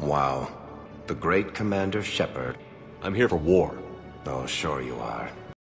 Wow. The great Commander Shepard. I'm here for war. Oh, sure you are.